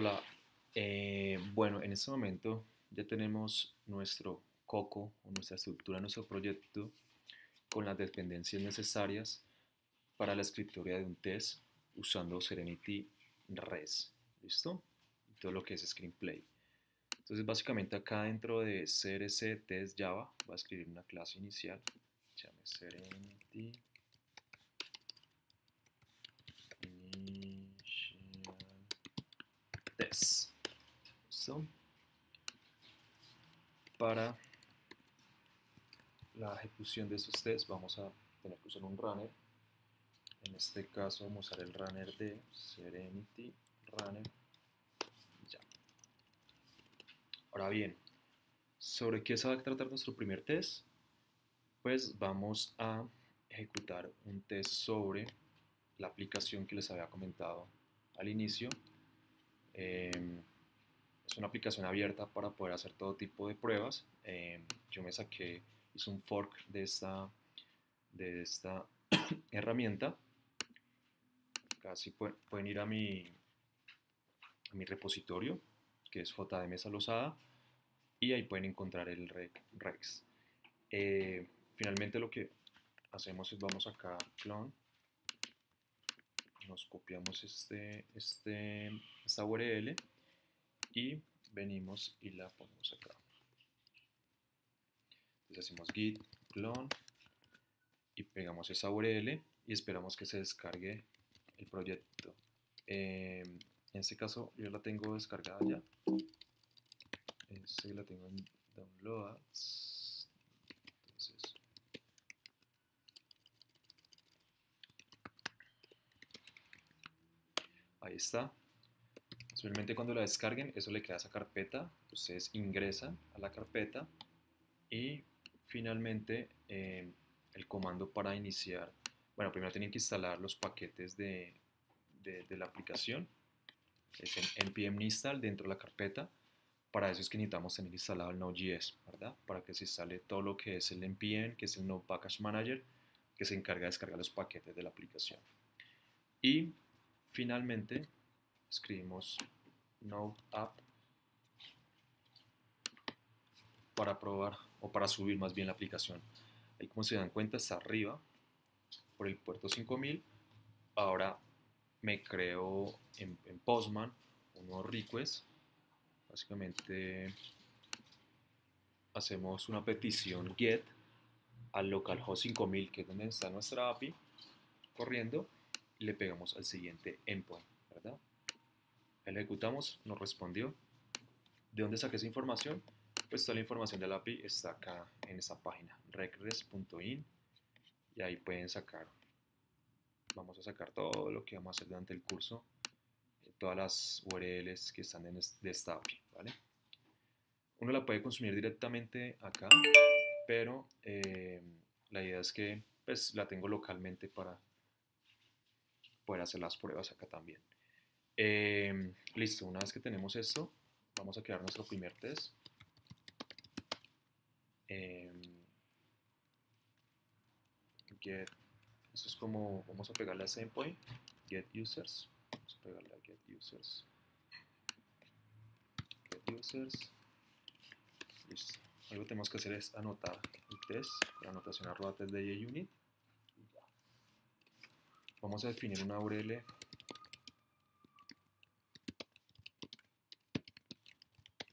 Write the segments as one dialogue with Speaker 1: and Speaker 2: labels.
Speaker 1: Hola, eh, bueno, en este momento ya tenemos nuestro coco nuestra estructura, nuestro proyecto con las dependencias necesarias para la escritura de un test usando Serenity Res, ¿listo? Todo lo que es Screenplay. Entonces básicamente acá dentro de CRC Test Java voy a escribir una clase inicial, se llama Serenity test. Para la ejecución de estos tests vamos a tener que usar un runner. En este caso vamos a usar el runner de Serenity Runner. Ya. Ahora bien, ¿sobre qué se va a tratar nuestro primer test? Pues vamos a ejecutar un test sobre la aplicación que les había comentado al inicio Em, es una aplicación abierta para poder hacer todo tipo de pruebas. Em, yo me saqué, hice un fork de esta, de esta herramienta. Casi pueden, ir a mi, mi repositorio, que es JDM Salosada, y ahí pueden encontrar el Rex. Eh, finalmente lo que hacemos es vamos acá, clone, nos copiamos este, este, esta URL y venimos y la ponemos acá. Entonces hacemos git clone y pegamos esa URL y esperamos que se descargue el proyecto. Eh, en este caso yo la tengo descargada ya. Este la tengo en downloads. ahí está. Simplemente cuando la descarguen, eso le queda a esa carpeta, ustedes ingresan a la carpeta y finalmente eh, el comando para iniciar, bueno, primero tienen que instalar los paquetes de, de, la aplicación, es en npm install dentro de la carpeta, para eso es que necesitamos tener instalado el Node.js, ¿verdad? Para que se instale todo lo que es el npm, que es el Node Package Manager, que se encarga de descargar los paquetes de la aplicación. Y Finalmente, escribimos node app para probar o para subir más bien la aplicación. Ahí como se dan cuenta está arriba por el puerto 5000. Ahora me creo en, Postman un nuevo request. Básicamente hacemos una petición get al localhost 5000 que es donde está nuestra API corriendo le pegamos al siguiente endpoint, ¿verdad? El ejecutamos, nos respondió. ¿De dónde saqué esa información? Pues toda la información del API está acá en esta página, regress.in y ahí pueden sacar, vamos a sacar todo lo que vamos a hacer durante el curso, eh, todas las URLs que están en de esta API, ¿vale? Uno la puede consumir directamente acá, pero eh, la idea es que pues la tengo localmente para poder hacer las pruebas acá también. Em, listo, una vez que tenemos esto, vamos a crear nuestro primer test. Em, get, esto es como, vamos a pegarle a endpoint, get users, vamos a pegarle a get users, get users, listo. Algo que tenemos que hacer es anotar el test, la anotación arroba test de unit Vamos a definir una URL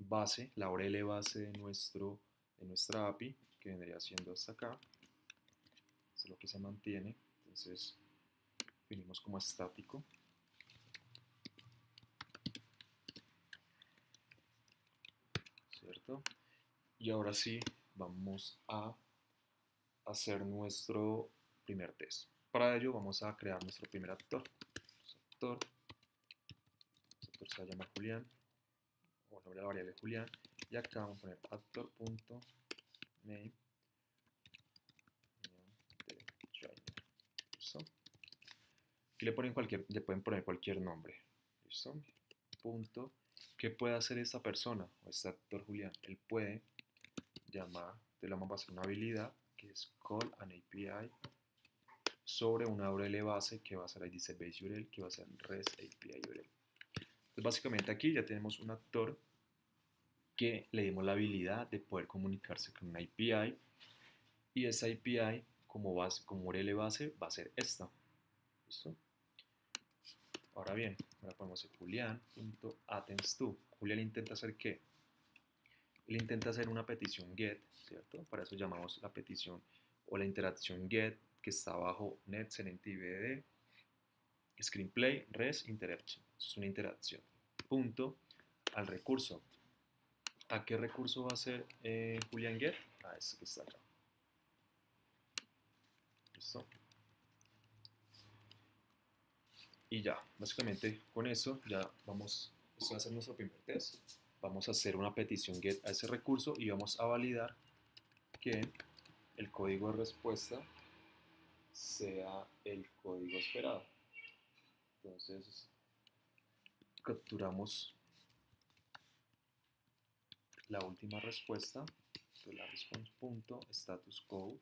Speaker 1: base, la URL base de, nuestro, de nuestra API, que vendría siendo hasta acá. es lo que se mantiene. Entonces, definimos como estático. ¿Cierto? Y ahora sí, vamos a hacer nuestro primer test. Para ello vamos a crear nuestro primer actor. Actor, actor se llama Julián, o nombre de la variable Julián, y acá vamos a poner actor.name Aquí le, ponen cualquier, le pueden poner cualquier nombre. ¿Listo? Punto. ¿Qué puede hacer esta persona o este actor Julián? Él puede llamar, te vamos a pasar una habilidad que es call an API sobre una URL base que va a ser IDC Base URL, que va a ser REST API URL. Entonces, básicamente aquí ya tenemos un actor que le dimos la habilidad de poder comunicarse con una API y esa API como, base, como URL base va a ser esta. ¿Listo? Ahora bien, ahora podemos hacer julian.attends Julian intenta hacer qué? Él intenta hacer una petición get, ¿cierto? Para eso llamamos la petición o la interacción get que está bajo net bd screenplay res interaction. Es una interacción. Punto al recurso. ¿A qué recurso va a ser eh, Julian get? A ese que está acá. Listo. Y ya, básicamente con eso ya vamos, esto va a ser nuestro primer test. Vamos a hacer una petición get a ese recurso y vamos a validar que el código de respuesta sea el código esperado. Entonces, capturamos la última respuesta, la response punto code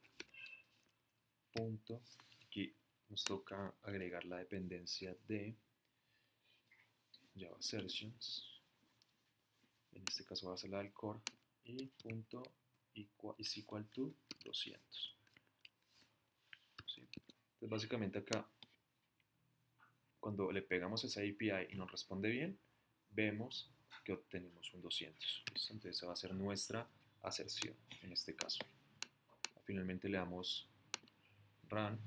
Speaker 1: punto nos toca agregar la dependencia de Java Assertions en este caso va a ser la del core y punto is equal to 200 entonces básicamente acá cuando le pegamos esa API y nos responde bien vemos que obtenemos un 200 entonces va a ser nuestra aserción en este caso finalmente le damos run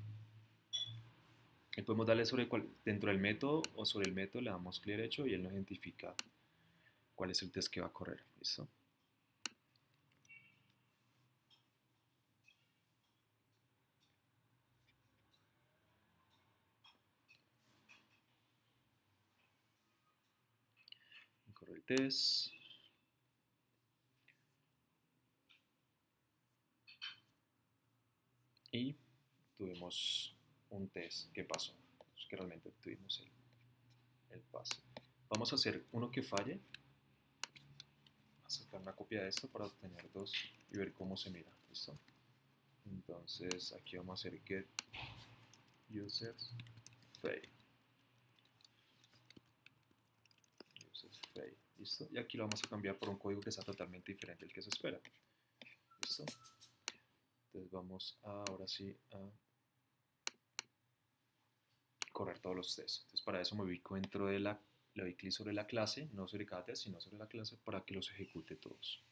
Speaker 1: y podemos darle sobre dentro del método o sobre el método le damos clear hecho y él nos identifica cuál es el test que va a correr. ¿Listo? El test. Y tuvimos un test que pasó, que realmente tuvimos el, el pase. Vamos a hacer uno que falle. a sacar una copia de esto para obtener dos y ver cómo se mira. ¿Listo? Entonces aquí vamos a hacer get users fail. Users fail. Y aquí lo vamos a cambiar por un código que sea totalmente diferente al que se espera. ¿Listo? Entonces vamos ahora sí a correr todos los tests. Entonces para eso me ubico dentro de la, le doy clic sobre la clase, no sobre cada test, sino sobre la clase para que los ejecute todos.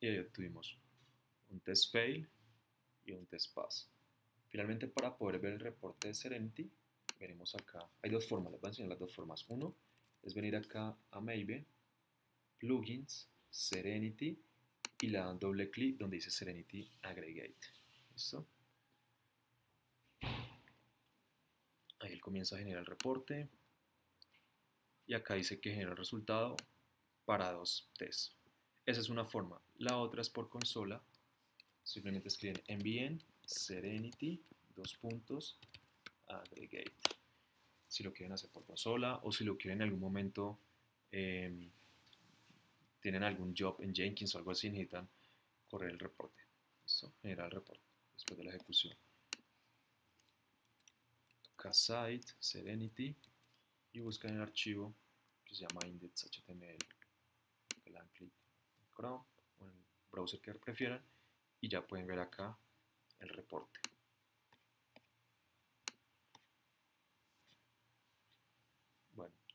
Speaker 1: Y ahí obtuvimos un test fail y un test pass. Finalmente, para poder ver el reporte de Serenity, veremos acá, hay dos formas, les voy a enseñar las dos formas. Uno es venir acá a Maven, Plugins, Serenity y le dan doble clic donde dice Serenity Aggregate. ¿Listo? Ahí él comienza a generar el reporte y acá dice que genera el resultado para dos tests. Esa es una forma. La otra es por consola. Simplemente escriben envíen Serenity, dos puntos, aggregate. Si lo quieren hacer por consola o si lo quieren en algún momento, em, tienen algún job en Jenkins o algo así, necesitan correr el reporte. ¿Listo? Generar el reporte después de la ejecución. Casite, Serenity y buscan el archivo que se llama index.html. Le dan clic Chrome o en el browser que prefieran y ya pueden ver acá el reporte.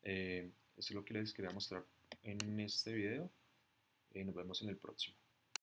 Speaker 1: Eh, eso es lo que les quería mostrar en este video. y nos vemos en el próximo.